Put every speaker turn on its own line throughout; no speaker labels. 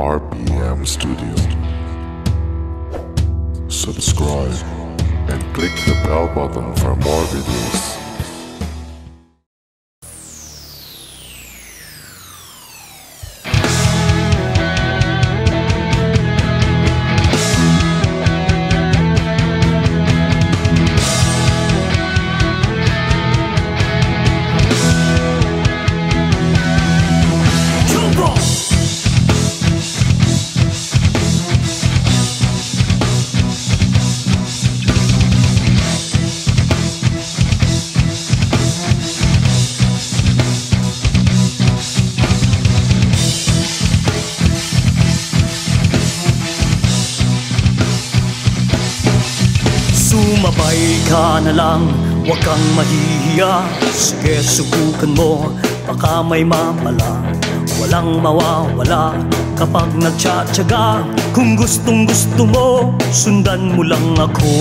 RPM Studio. Subscribe and click the bell button for more videos.
Sumabay ka na lang, huwag kang mahihiya Sige, subukan mo, baka may mapala Walang mawawala kapag nagtsatsaga Kung gustong gusto mo, sundan mo lang ako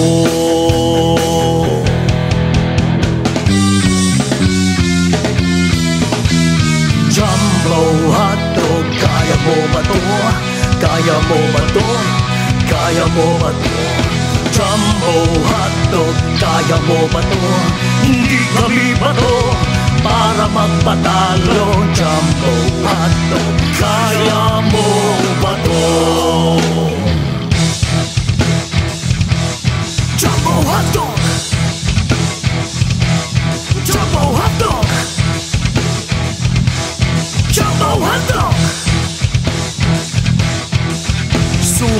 Jumbo hotdog, kaya mo ba to? Kaya mo ba to? Kaya mo ba to? Jumbo hotdog, kaya mo ba to? Hindi kami ba to? Para magpatalo Jumbo hotdog, kaya mo ba to? Jumbo hotdog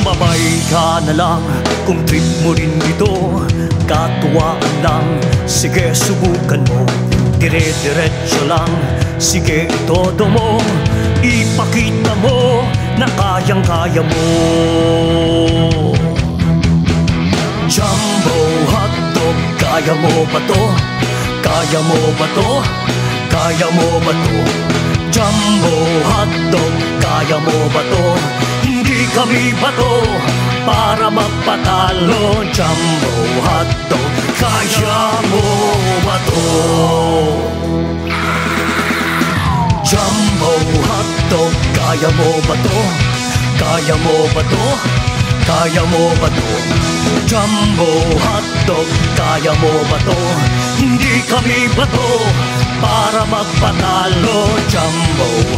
Sumabay ka na lang kung trip mo rin ito Katuwaan lang, sige subukan mo Dire-diretso lang, sige todo mo Ipakita mo na kayang-kaya mo Jumbo hotdog, kaya mo ba to? Kaya mo ba to? Kaya mo ba to? Jumbo hotdog, kaya mo ba to? Kami ba to? Para magpatalo Jumbo hotdog, kaya mo ba to? Jumbo hotdog, kaya mo ba to? Kaya mo ba to? Kaya mo ba to? Jumbo hotdog, kaya mo ba to? Hindi kami ba to? Para magpatalo Jumbo